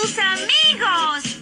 sus amigos.